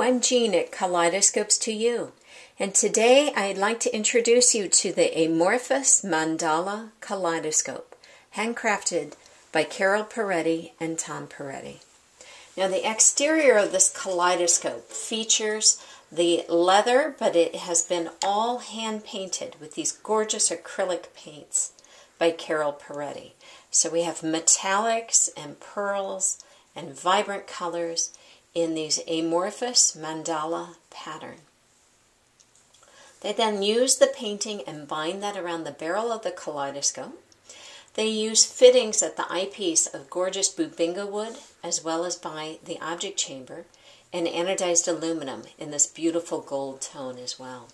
I'm Jean at Kaleidoscopes to You, and today I'd like to introduce you to the Amorphous Mandala Kaleidoscope, handcrafted by Carol Paretti and Tom Paretti. Now, the exterior of this kaleidoscope features the leather, but it has been all hand painted with these gorgeous acrylic paints by Carol Paretti. So we have metallics and pearls and vibrant colors in these amorphous mandala pattern. They then use the painting and bind that around the barrel of the kaleidoscope. They use fittings at the eyepiece of gorgeous bubinga wood as well as by the object chamber and anodized aluminum in this beautiful gold tone as well.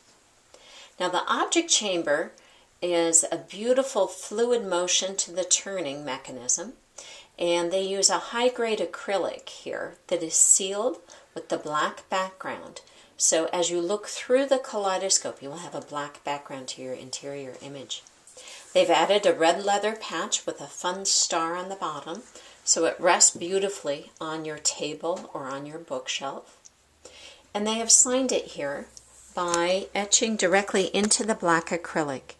Now the object chamber is a beautiful fluid motion to the turning mechanism and they use a high grade acrylic here that is sealed with the black background. So as you look through the kaleidoscope, you will have a black background to your interior image. They've added a red leather patch with a fun star on the bottom, so it rests beautifully on your table or on your bookshelf. And they have signed it here by etching directly into the black acrylic,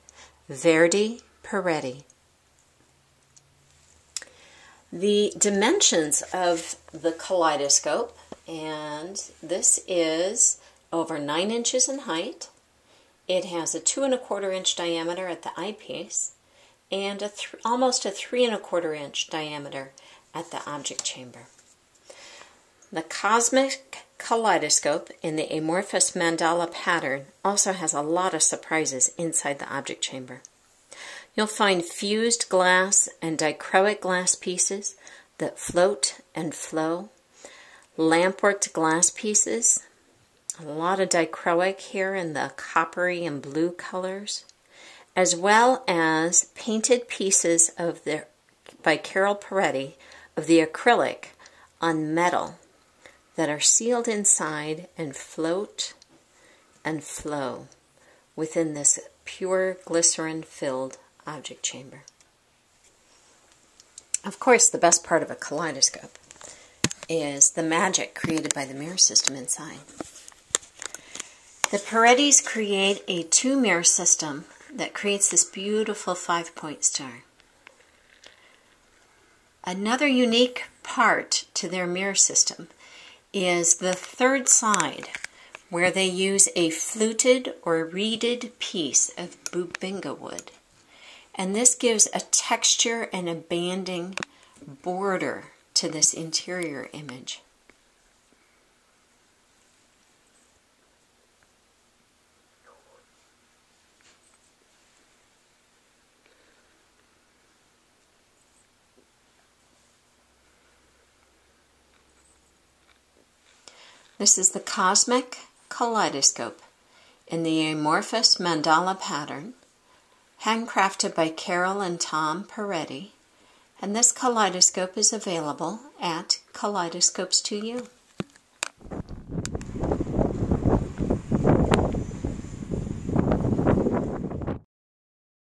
Verdi Paretti. The dimensions of the kaleidoscope, and this is over 9 inches in height. It has a 2 and a quarter inch diameter at the eyepiece and a almost a 3 and a quarter inch diameter at the object chamber. The cosmic kaleidoscope in the amorphous mandala pattern also has a lot of surprises inside the object chamber. You'll find fused glass and dichroic glass pieces that float and flow, lampworked glass pieces, a lot of dichroic here in the coppery and blue colors, as well as painted pieces of the by Carol Paretti of the acrylic on metal that are sealed inside and float and flow within this pure glycerin filled object chamber. Of course, the best part of a kaleidoscope is the magic created by the mirror system inside. The Parettis create a two mirror system that creates this beautiful five point star. Another unique part to their mirror system is the third side, where they use a fluted or reeded piece of bubinga wood. And this gives a texture and a banding border to this interior image. This is the Cosmic Kaleidoscope in the amorphous mandala pattern handcrafted by Carol and Tom Paretti, and this kaleidoscope is available at Kaleidoscopes to You.